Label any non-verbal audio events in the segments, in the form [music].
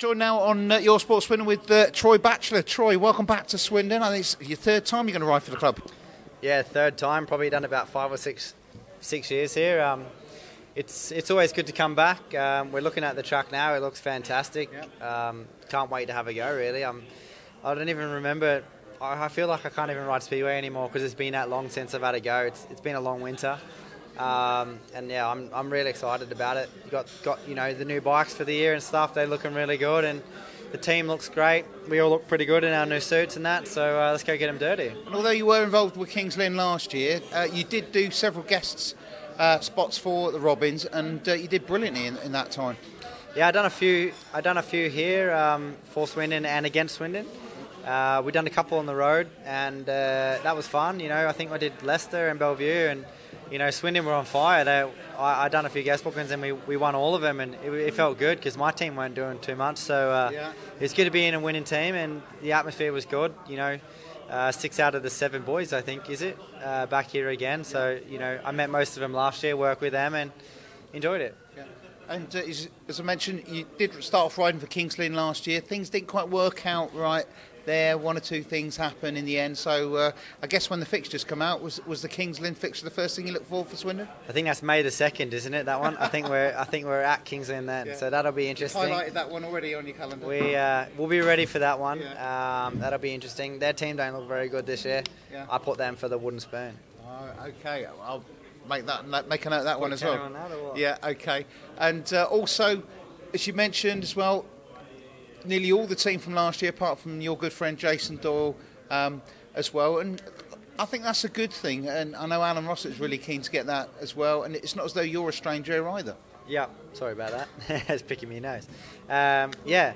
joined now on uh, your Sports Swindon with uh, Troy Batchelor. Troy, welcome back to Swindon. I think it's your third time you're going to ride for the club. Yeah, third time. Probably done about five or six six years here. Um, it's it's always good to come back. Um, we're looking at the track now. It looks fantastic. Um, can't wait to have a go. Really, um, I don't even remember. I, I feel like I can't even ride speedway anymore because it's been that long since I've had a go. It's, it's been a long winter. Um, and yeah, I'm, I'm really excited about it. You got got you know the new bikes for the year and stuff. They're looking really good, and the team looks great. We all look pretty good in our new suits and that. So uh, let's go get them dirty. And although you were involved with Kings Lynn last year, uh, you did do several guests uh, spots for the Robins, and uh, you did brilliantly in, in, that time. Yeah, I done a few. I done a few here um, for Swindon and against Swindon. Uh, we done a couple on the road, and uh, that was fun. You know, I think I did Leicester and Belle Vue, and you know, Swindon were on fire. They, I, I done a few guest bookings and we, we won all of them, and it, it felt good because my team weren't doing too much. So uh, yeah. it's good to be in a winning team, and the atmosphere was good. You know, uh, six out of the seven boys, I think, is it uh, back here again. So you know, I met most of them last year, worked with them, and enjoyed it. Yeah. And uh, as I mentioned, you did start off riding for Kings Lynn last year. Things didn't quite work out right there. One or two things happen in the end. So uh, I guess when the fixtures come out, was was the Kings Lynn fixture the first thing you look for for Swindon? I think that's May the second, isn't it? That one. I think we're I think we're at Kings Lynn then, [laughs] yeah. so that'll be interesting. You've highlighted that one already on your calendar. We uh, we'll be ready for that one. Yeah. Um, that'll be interesting. Their team don't look very good this year. Yeah. I put them for the wooden spoon. Oh, okay. I'll make that make a note of that put one as well. On yeah. Okay. And uh, also, as you mentioned as well, nearly all the team from last year, apart from your good friend Jason Doyle um, as well. And I think that's a good thing. And I know Alun Rossiter is really keen to get that as well. And it's not as though you're a stranger either. Yeah, sorry about that. [laughs] it's picking me nose. Um, yeah.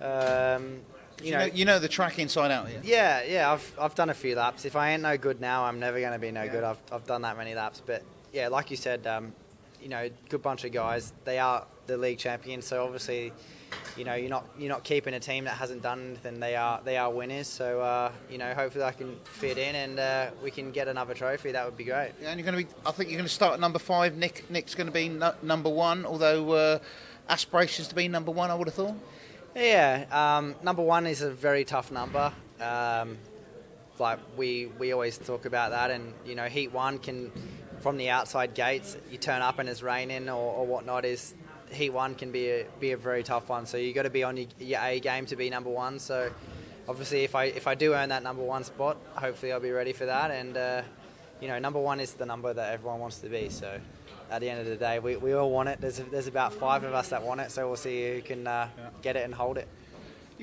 Um, you, know, you, know, you know the track inside out here. Yeah, yeah. I've, I've done a few laps. If I ain't no good now, I'm never going to be no yeah. good. I've, I've done that many laps. But yeah, like you said, um, you know, good bunch of guys. They are the league champions, so obviously you know, you're not you're not keeping a team that hasn't done anything. They are they are winners. So uh, you know, hopefully I can fit in and uh, we can get another trophy. That would be great. Yeah, and you're going to be. I think you're going to start at number five. Nick Nick's going to be no, number one. Although uh, aspirations to be number one, I would have thought. Yeah, um, number one is a very tough number. Um, like we we always talk about that, and you know, heat one can from the outside gates, you turn up and it's raining or, or whatnot is heat one can be a, be a very tough one. So you got to be on your, your, A game to be number one. So obviously, if I if I do earn that number one spot, hopefully I'll be ready for that. And uh, you know, number one is the number that everyone wants to be. So at the end of the day, we, we all want it. There's there's about five of us that want it. So we'll see who can uh, yeah. get it and hold it.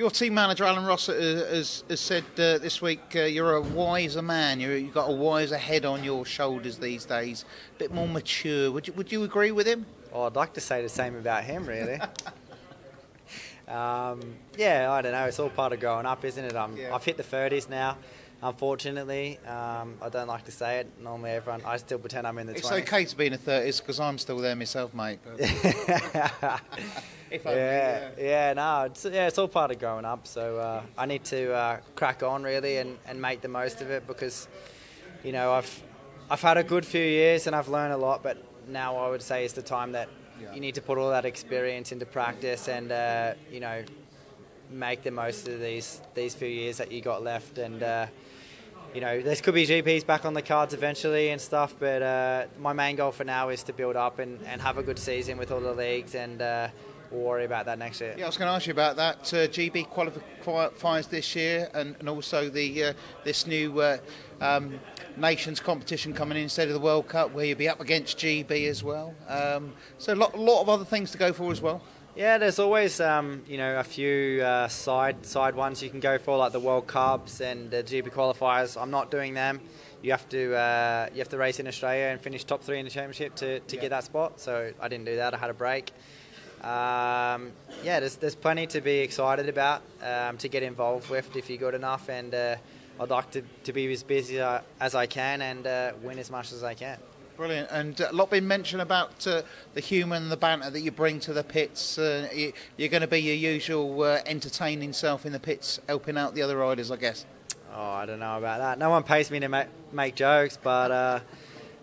Your team manager Alan Ross has, has said uh, this week uh, you're a wiser man. you have got a wiser head on your shoulders these days, a bit more mature. Would you, would you agree with him? Well, I'd like to say the same about him, really. [laughs] um, yeah, I don't know. It's all part of growing up, isn't it? I'm, yeah. I've hit the 30s now. Unfortunately, um, I don't like to say it. Normally, everyone, I still pretend I'm in the it's 20s. It's okay to be in the 30s because I'm still there myself, mate. [laughs] yeah, yeah, yeah, no, it's, yeah, it's all part of growing up. So uh, I need to uh, crack on really and, and make the most of it because, you know, I've I've had a good few years and I've learned a lot, but now I would say is the time that yeah. you need to put all that experience into practice and uh, you know make the most of these these few years that you got left and. Uh, you know, there could be GPs back on the cards eventually and stuff, but uh, my main goal for now is to build up and, and have a good season with all the leagues and uh, we'll worry about that next year. Yeah, I was going to ask you about that. Uh, GB qualifiers this year, and, and also the uh, this new uh, um, nations competition coming in instead of the World Cup, where you'll be up against GB as well. Um, so a lot, lot of other things to go for as well. Yeah, there's always um, you know a few uh, side side ones you can go for, like the World Cups and the GB qualifiers. I'm not doing them. You have to uh, you have to race in Australia and finish top three in the championship to, to yeah. get that spot. So I didn't do that. I had a break um, yeah, there's, there's plenty to be excited about, um, to get involved with if you're good enough, and uh, I'd like to, to be as busy uh, as I can and uh, win as much as I can. Brilliant. And uh, a lot been mentioned about uh, the humour and the banter that you bring to the pits. Uh, you, are going to be your usual uh, entertaining self in the pits, helping out the other riders, I guess. Oh, I don't know about that. No one pays me to make, make jokes, but uh,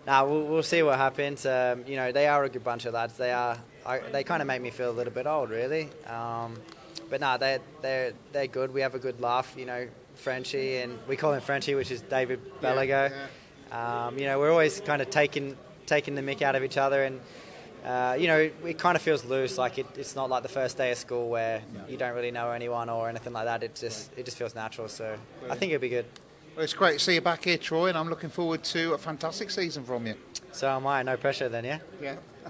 nah, we'll, we'll, see what happens. Um, you know, they are a good bunch of lads. They are I, they kind of make me feel a little bit old, really. Um, but no, they're they're they're good. We have a good laugh, you know. Frenchie and we call him Frenchie, which is David Bellego. Yeah, yeah. Um, you know, we're always kind of taking taking the mick out of each other and uh, you know, it kind of feels loose. Like it, it's not like the first day of school where you don't really know anyone or anything like that. It just it just feels natural. So Brilliant. I think it'll be good. Well, it's great to see you back here, Troy, and I'm looking forward to a fantastic season from you. So am I. No pressure then, yeah. Yeah. [laughs]